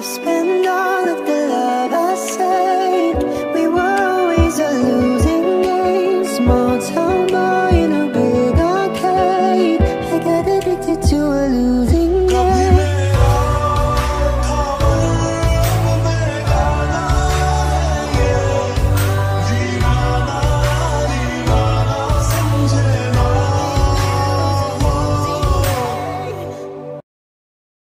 I've